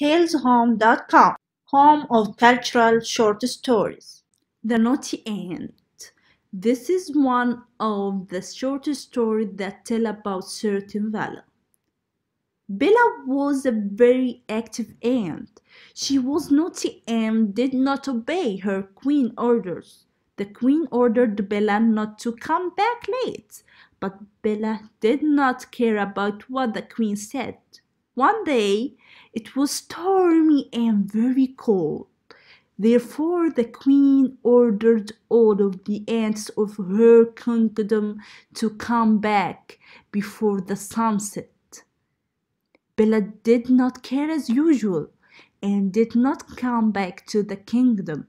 TalesHome.com, home of cultural short stories. The Naughty Ant. This is one of the short stories that tell about certain Bella. Bella was a very active ant. She was naughty and did not obey her queen orders. The queen ordered Bella not to come back late, but Bella did not care about what the queen said. One day it was stormy and very cold. Therefore, the queen ordered all of the ants of her kingdom to come back before the sunset. Bella did not care as usual and did not come back to the kingdom.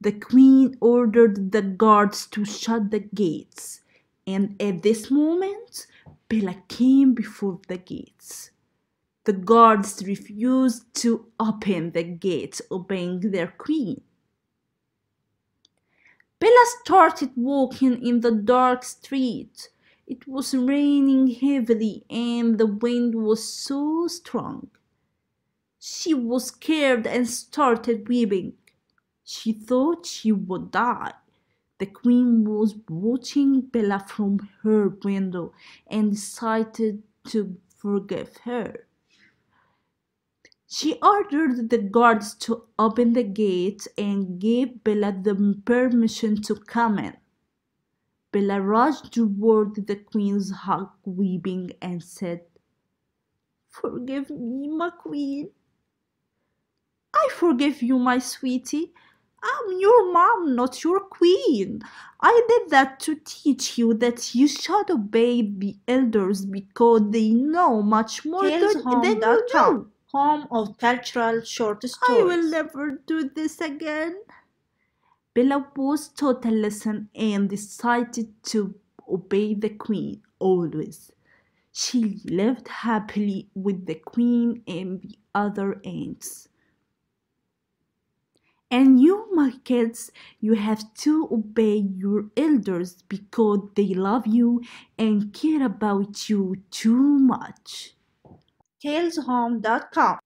The queen ordered the guards to shut the gates, and at this moment, Bella came before the gates. The guards refused to open the gate, obeying their queen. Bella started walking in the dark street. It was raining heavily and the wind was so strong. She was scared and started weeping. She thought she would die. The queen was watching Bella from her window and decided to forgive her. She ordered the guards to open the gate and gave Bella the permission to come in. Bella rushed toward the queen's hug, weeping, and said, Forgive me, my queen. I forgive you, my sweetie. I'm your mom, not your queen. I did that to teach you that you should obey the elders because they know much more than, than you do home of cultural short stories. I will never do this again. Bella was taught a lesson and decided to obey the queen always. She lived happily with the queen and the other ants. And you, my kids, you have to obey your elders because they love you and care about you too much taleshome.com